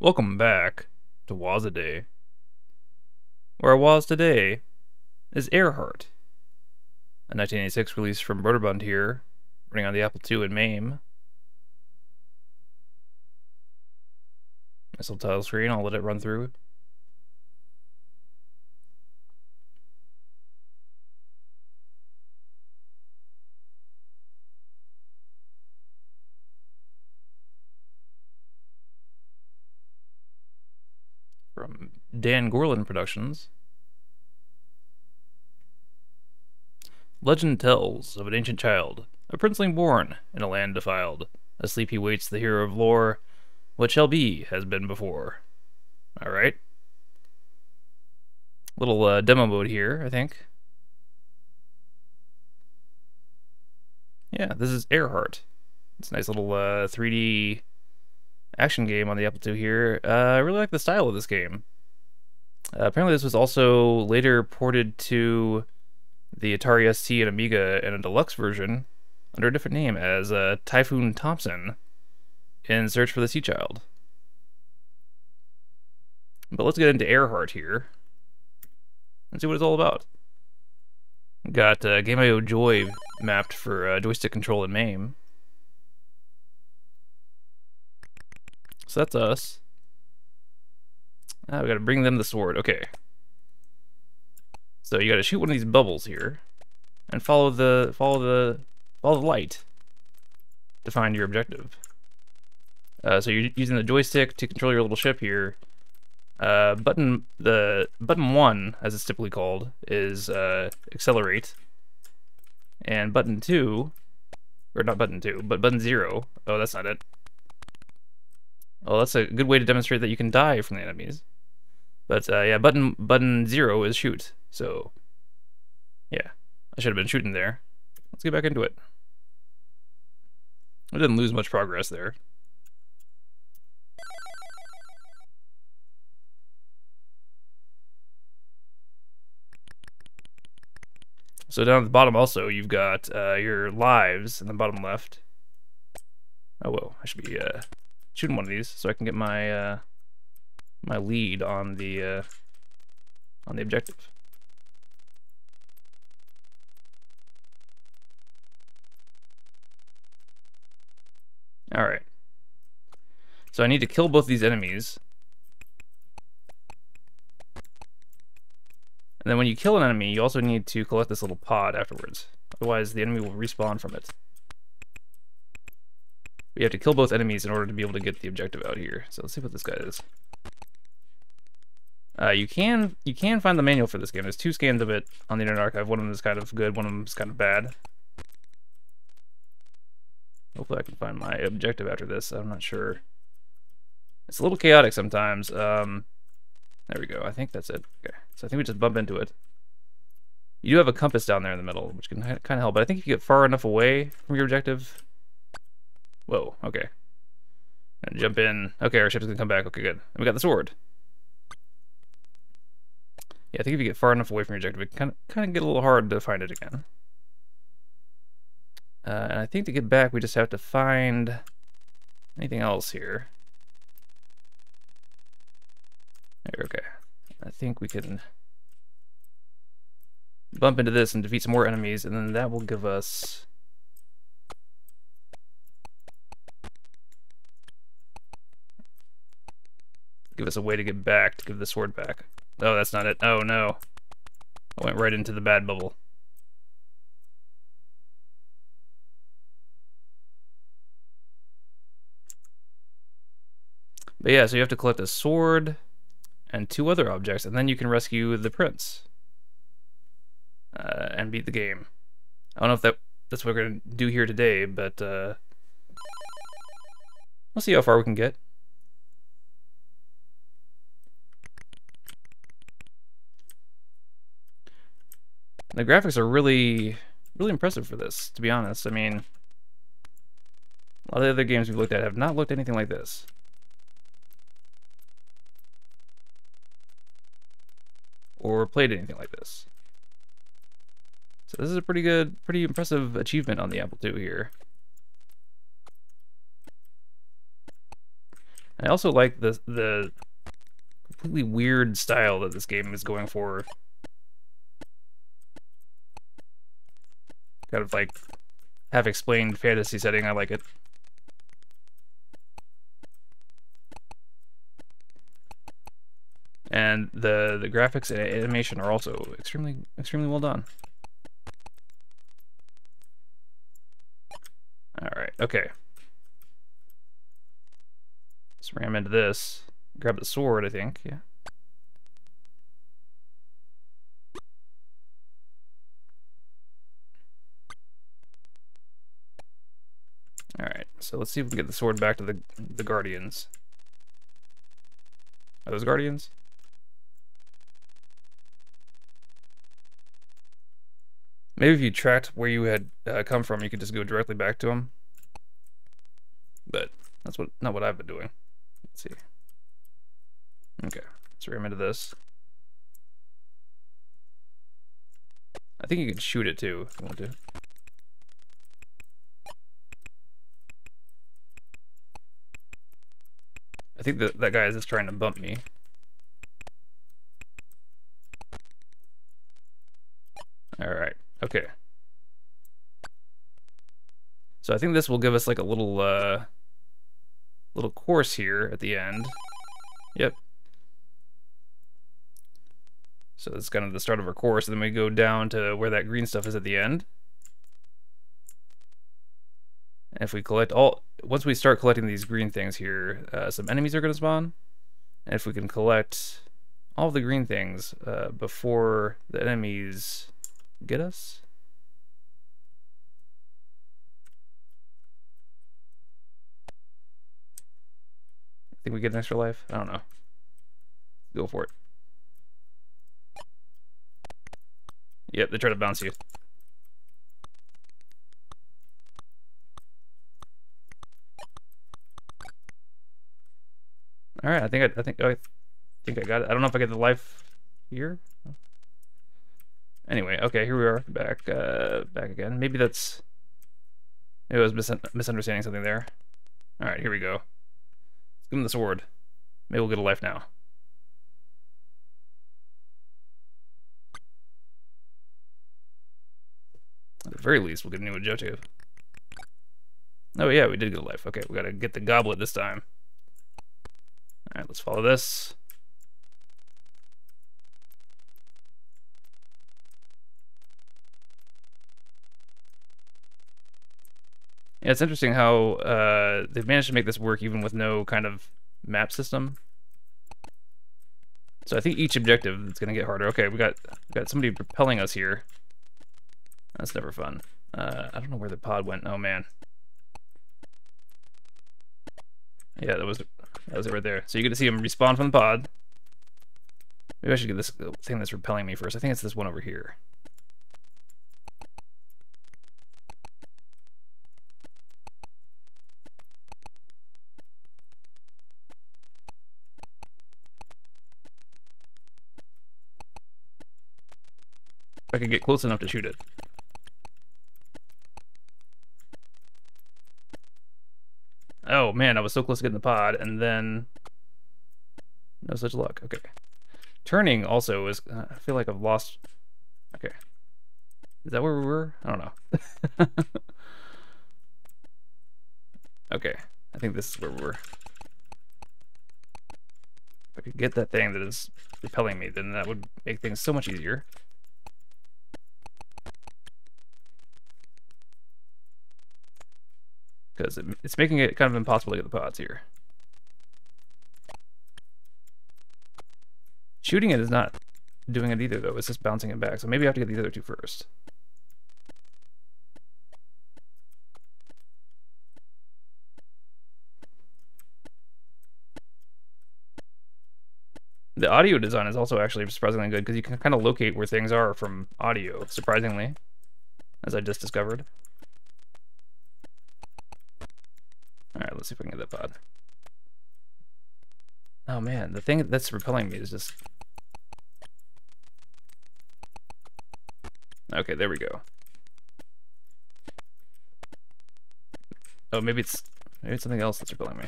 Welcome back to Woz A Day. Where I was today is Airheart, a 1986 release from Broderbund here, running on the Apple II and MAME. Nice little title screen, I'll let it run through. from Dan Gorlin Productions. Legend tells of an ancient child, a princeling born in a land defiled. Asleep he waits the hero of lore. What shall be has been before. All right. Little uh, demo mode here, I think. Yeah, this is Airheart. It's a nice little uh, 3D action game on the Apple II here. Uh, I really like the style of this game. Uh, apparently, this was also later ported to the Atari ST and Amiga in a deluxe version under a different name as uh, Typhoon Thompson in Search for the Sea Child. But let's get into Airheart here and see what it's all about. Got uh, Game.io Joy mapped for uh, joystick control and MAME. So that's us. Ah, we gotta bring them the sword. Okay. So you gotta shoot one of these bubbles here, and follow the follow the follow the light to find your objective. Uh, so you're using the joystick to control your little ship here. Uh, button the button one, as it's typically called, is uh, accelerate, and button two, or not button two, but button zero. Oh, that's not it. Well, that's a good way to demonstrate that you can die from the enemies. But uh, yeah, button button zero is shoot. So yeah, I should have been shooting there. Let's get back into it. I didn't lose much progress there. So down at the bottom also, you've got uh, your lives in the bottom left. Oh, whoa, I should be uh, shooting one of these so I can get my uh, my lead on the uh, on the objective. All right. So I need to kill both these enemies. And then when you kill an enemy, you also need to collect this little pod afterwards. Otherwise, the enemy will respawn from it. We have to kill both enemies in order to be able to get the objective out here. So let's see what this guy is. Uh, you can you can find the manual for this game. There's two scans of it on the Internet Archive. One of them is kind of good, one of them is kind of bad. Hopefully I can find my objective after this. I'm not sure. It's a little chaotic sometimes. Um, there we go. I think that's it. Okay, so I think we just bump into it. You do have a compass down there in the middle, which can kind of help. But I think if you get far enough away from your objective, Whoa, okay. And jump in. Okay, our ship's gonna come back. Okay, good. And we got the sword. Yeah, I think if you get far enough away from your objective, it kind of, kind of get a little hard to find it again. Uh, and I think to get back, we just have to find anything else here. There, okay. I think we can bump into this and defeat some more enemies, and then that will give us Give us a way to get back, to give the sword back. Oh, that's not it. Oh, no. I went right into the bad bubble. But yeah, so you have to collect a sword and two other objects, and then you can rescue the prince. Uh, and beat the game. I don't know if that that's what we're going to do here today, but uh, we'll see how far we can get. The graphics are really, really impressive for this, to be honest. I mean, a lot of the other games we've looked at have not looked anything like this. Or played anything like this. So this is a pretty good, pretty impressive achievement on the Apple II here. I also like the the completely weird style that this game is going for. Kind of like half explained fantasy setting. I like it. And the the graphics and animation are also extremely extremely well done. All right, okay. Let's ram into this. Grab the sword, I think, yeah. Alright, so let's see if we can get the sword back to the the Guardians. Are those Guardians? Maybe if you tracked where you had uh, come from, you could just go directly back to them. But that's what not what I've been doing. Let's see. Okay, let's ram into this. I think you can shoot it too if you want to. I think that that guy is just trying to bump me. Alright. Okay. So I think this will give us like a little uh little course here at the end. Yep. So that's kind of the start of our course, and then we go down to where that green stuff is at the end. And if we collect all, once we start collecting these green things here, uh, some enemies are going to spawn. And if we can collect all the green things uh, before the enemies get us? I think we get an extra life. I don't know. Go for it. Yep, they try to bounce you. All right, I think I, I think I think I got it. I don't know if I get the life here. Anyway, okay, here we are, back, uh, back again. Maybe that's... It was mis misunderstanding something there. Alright, here we go. Let's give him the sword. Maybe we'll get a life now. At the very least, we'll get a new objective. Oh yeah, we did get a life. Okay, we gotta get the goblet this time. Alright, let's follow this. Yeah, it's interesting how uh, they've managed to make this work even with no kind of map system. So I think each objective is going to get harder. Okay, we got we got somebody propelling us here. That's never fun. Uh, I don't know where the pod went. Oh man. Yeah, that was that was it right there. So you get to see him respawn from the pod. Maybe I should get this thing that's repelling me first. I think it's this one over here. If I can get close enough to shoot it. Oh man, I was so close to getting the pod, and then no such luck. Okay, turning also is. Uh, I feel like I've lost. Okay, is that where we were? I don't know. okay, I think this is where we were. If I could get that thing that is repelling me, then that would make things so much easier. Because it, it's making it kind of impossible to get the pods here. Shooting it is not doing it either, though. It's just bouncing it back. So maybe I have to get the other two first. The audio design is also actually surprisingly good because you can kind of locate where things are from audio, surprisingly, as I just discovered. Alright, let's see if we can get that pod. Oh man, the thing that's repelling me is just... Okay, there we go. Oh, maybe it's maybe it's something else that's repelling me.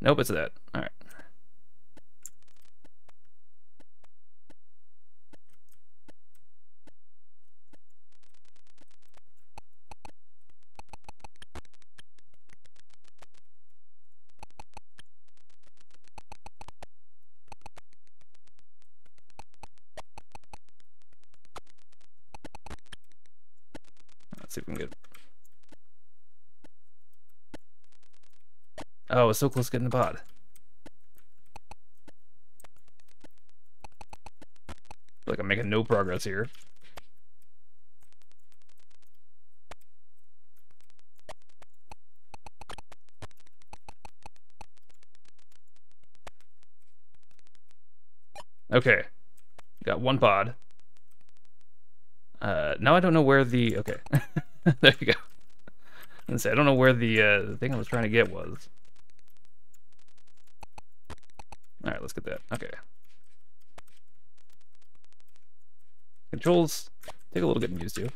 Nope, it's that. Alright. Let's It's so close getting the pod. like I'm making no progress here. Okay. Got one pod. Uh, now I don't know where the... Okay. there you go. I, say, I don't know where the, uh, the thing I was trying to get was. Alright, let's get that. Okay. Controls take a little getting used to.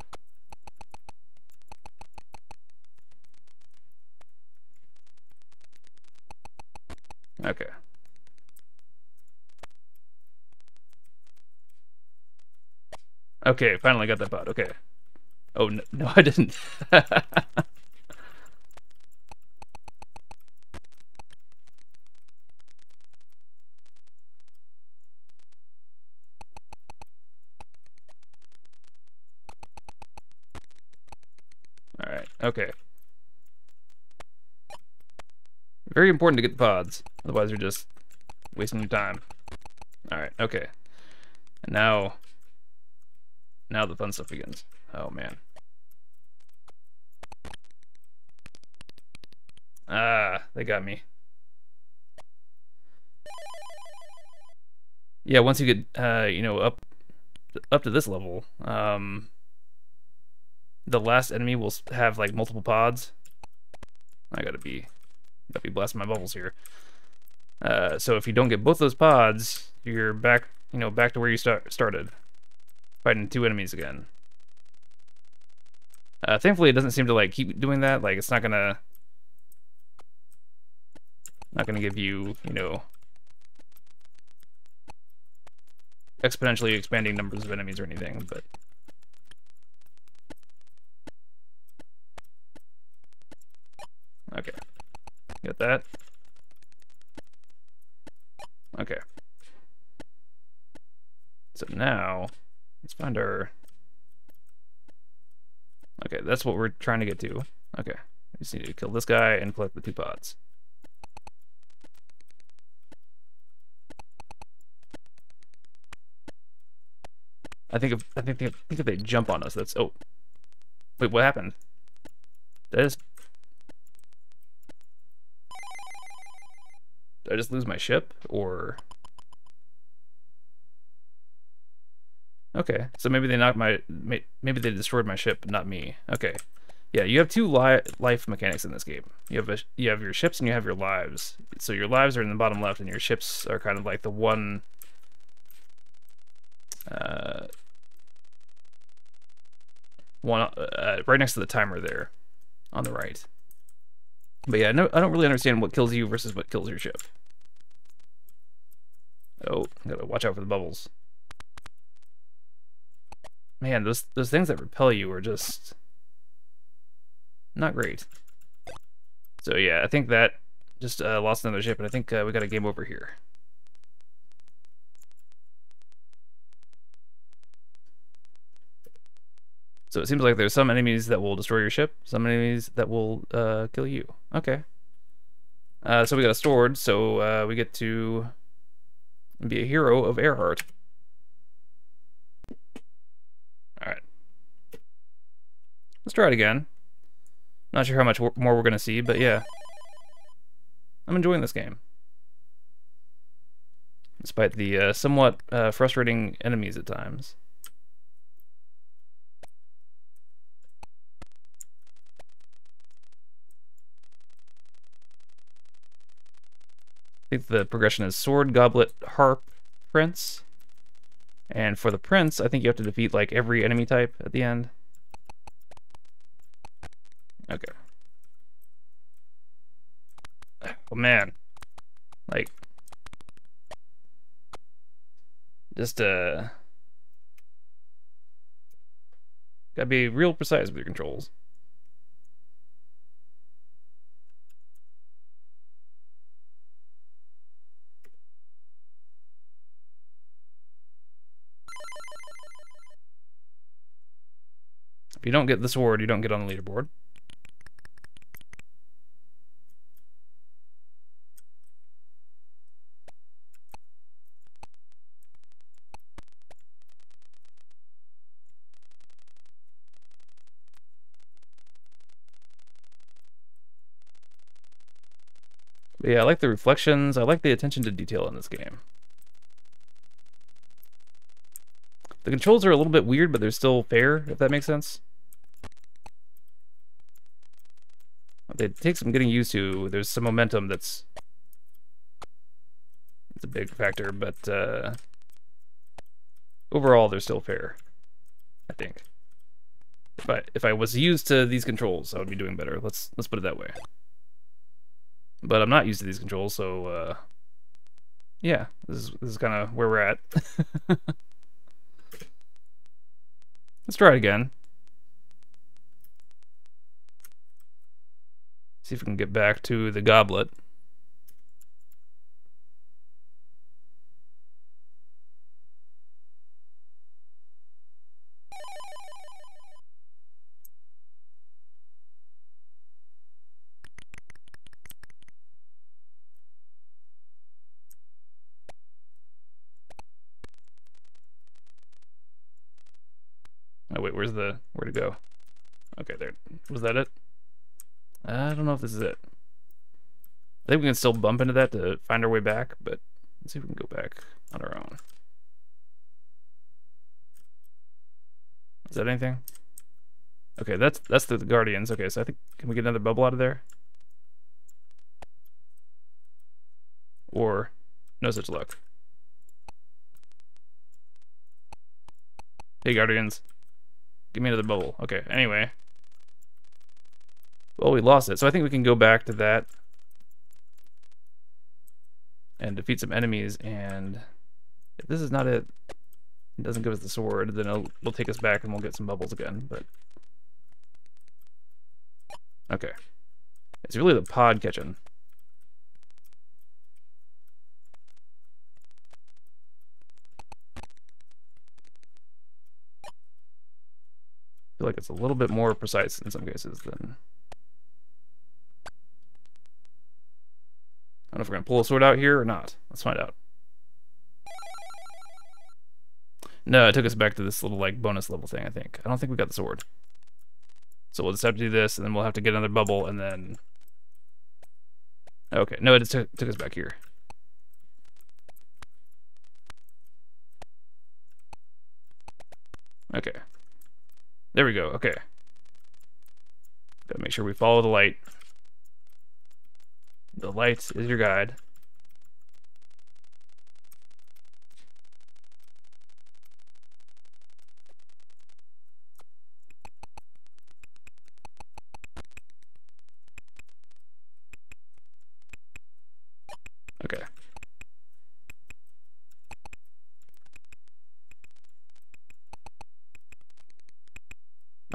Okay. Okay, finally got that bot. Okay. Oh, no, no I didn't. Okay. Very important to get the pods, otherwise you're just wasting your time. Alright, okay. And now... Now the fun stuff begins. Oh, man. Ah, they got me. Yeah, once you get, uh, you know, up up to this level, um, the last enemy will have like multiple pods. I gotta be, gotta be blasting my bubbles here. Uh, so if you don't get both those pods, you're back, you know, back to where you start started, fighting two enemies again. Uh, thankfully, it doesn't seem to like keep doing that. Like it's not gonna, not gonna give you, you know, exponentially expanding numbers of enemies or anything, but. Okay. Got that. Okay. So now, let's find our... Okay, that's what we're trying to get to. Okay. We just need to kill this guy and collect the two pods. I think if I think I think if they jump on us, that's oh. Wait, what happened? That is Did I just lose my ship, or... Okay, so maybe they knocked my... Maybe they destroyed my ship, not me. Okay. Yeah, you have two li life mechanics in this game. You have a, you have your ships and you have your lives. So your lives are in the bottom left, and your ships are kind of like the one... Uh, one uh, right next to the timer there, on the right. But yeah, no, I don't really understand what kills you versus what kills your ship. Oh, gotta watch out for the bubbles. Man, those those things that repel you are just not great. So yeah, I think that just uh, lost another ship, and I think uh, we got a game over here. So it seems like there's some enemies that will destroy your ship, some enemies that will uh, kill you. Okay. Uh, so we got a sword, so uh, we get to be a hero of Airheart. Alright. Let's try it again. Not sure how much more we're going to see, but yeah. I'm enjoying this game. Despite the uh, somewhat uh, frustrating enemies at times. Think the progression is sword, goblet, harp, prince. And for the prince, I think you have to defeat like every enemy type at the end. Okay. Oh man. Like, just, uh, gotta be real precise with your controls. If you don't get the sword, you don't get on the leaderboard. But yeah, I like the reflections. I like the attention to detail in this game. The controls are a little bit weird, but they're still fair, if that makes sense. They take some getting used to. There's some momentum that's it's a big factor, but uh, overall they're still fair. I think. I if I was used to these controls, I would be doing better. Let's let's put it that way. But I'm not used to these controls, so uh, yeah, this is this is kind of where we're at. let's try it again. See if we can get back to the goblet. Oh wait, where's the where to go? Okay, there. Was that it? I don't know if this is it. I think we can still bump into that to find our way back, but let's see if we can go back on our own. Is that anything? Okay, that's that's the, Guardians. Okay, so I think can we get another bubble out of there? Or no such luck. Hey Guardians. Give me another bubble. Okay, anyway. Well, we lost it. So I think we can go back to that and defeat some enemies. And if this is not it, it doesn't give us the sword, then it'll, it'll take us back and we'll get some bubbles again. But okay, it's really the pod catching. I feel like it's a little bit more precise in some cases than I don't know if we're going to pull a sword out here or not. Let's find out. No, it took us back to this little, like, bonus level thing, I think. I don't think we got the sword. So we'll just have to do this, and then we'll have to get another bubble, and then... Okay, no, it took, took us back here. Okay. There we go, okay. Gotta make sure we follow the light. The light is your guide. Okay.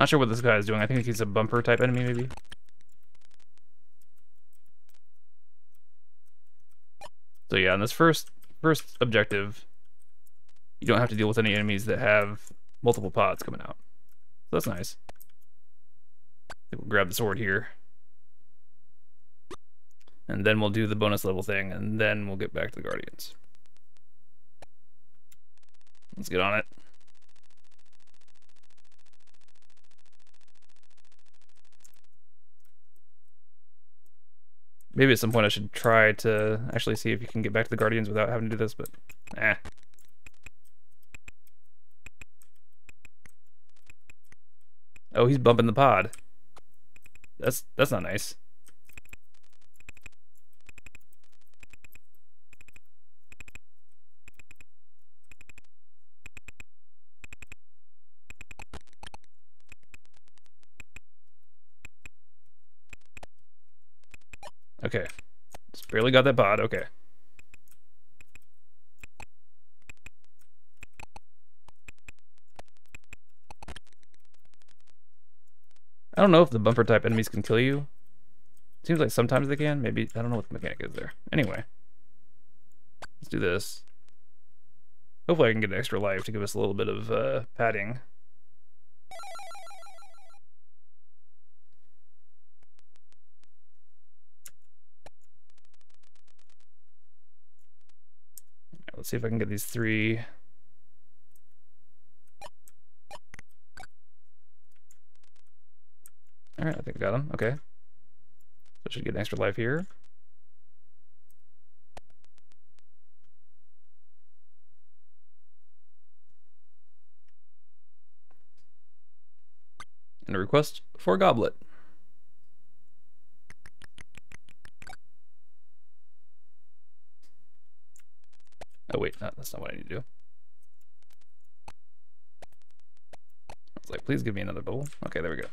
Not sure what this guy is doing. I think he's a bumper type enemy, maybe. So yeah, on this first first objective, you don't have to deal with any enemies that have multiple pods coming out. So that's nice. We'll grab the sword here. And then we'll do the bonus level thing, and then we'll get back to the Guardians. Let's get on it. Maybe at some point I should try to actually see if you can get back to the Guardians without having to do this, but eh. Oh, he's bumping the pod. That's that's not nice. Okay. Just barely got that pod. Okay. I don't know if the bumper type enemies can kill you. Seems like sometimes they can. Maybe, I don't know what the mechanic is there. Anyway. Let's do this. Hopefully I can get an extra life to give us a little bit of uh, padding. Let's see if I can get these three. Alright, I think I got them. Okay. So I should get an extra life here. And a request for a goblet. Oh wait, no, that's not what I need to do. I was like, please give me another bubble. Okay, there we go.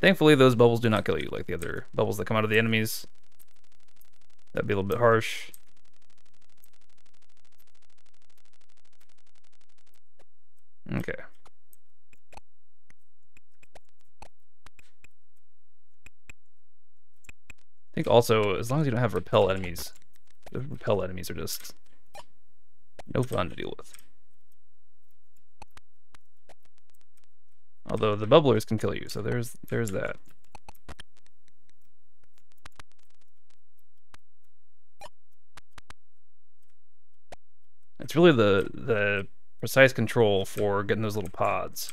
Thankfully, those bubbles do not kill you like the other bubbles that come out of the enemies. That'd be a little bit harsh. Okay. I think also, as long as you don't have repel enemies, the repel enemies are just no fun to deal with. Although the bubblers can kill you, so there's there's that. It's really the the precise control for getting those little pods.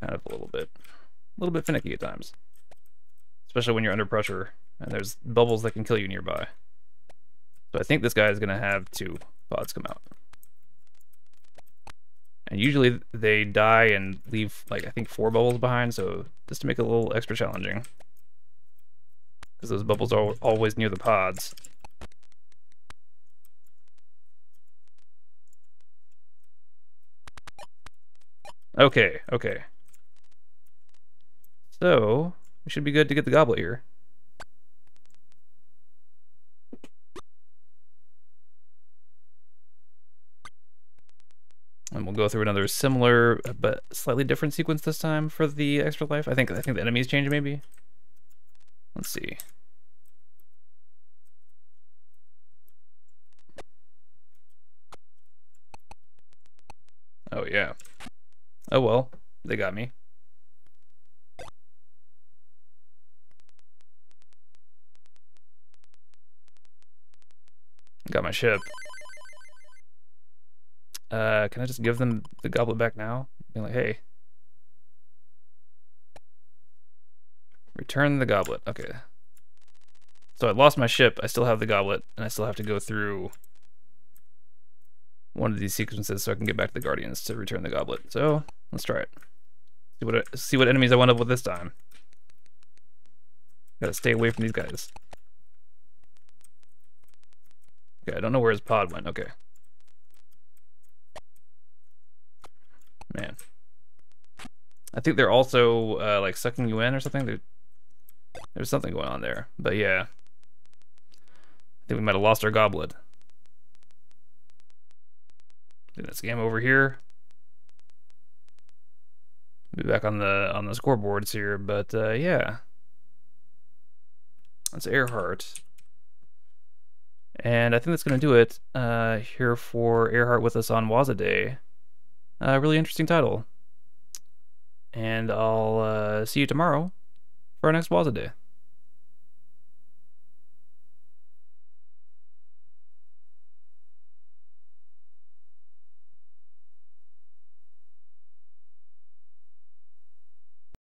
kind of a little bit a little bit finicky at times. Especially when you're under pressure and there's bubbles that can kill you nearby. So I think this guy is gonna have two pods come out. And usually they die and leave, like, I think four bubbles behind, so just to make it a little extra challenging. Because those bubbles are always near the pods. Okay, okay. So, we should be good to get the goblet here. Go through another similar but slightly different sequence this time for the extra life. I think I think the enemies change maybe. Let's see. Oh yeah. Oh well, they got me. Got my ship. Uh, can I just give them the goblet back now? Be like, hey. Return the goblet. Okay. So I lost my ship. I still have the goblet, and I still have to go through one of these sequences so I can get back to the Guardians to return the goblet. So let's try it. See what see what enemies I wind up with this time. Gotta stay away from these guys. Okay, I don't know where his pod went. Okay. Man. I think they're also uh, like sucking you in or something. They're, there's something going on there. But yeah. I think we might have lost our goblet. Do this game over here. Be back on the on the scoreboards here, but uh, yeah. That's Airheart. And I think that's going to do it uh, here for Airheart with us on Woz A Day. A really interesting title. And I'll uh, see you tomorrow for our next Woz A Day.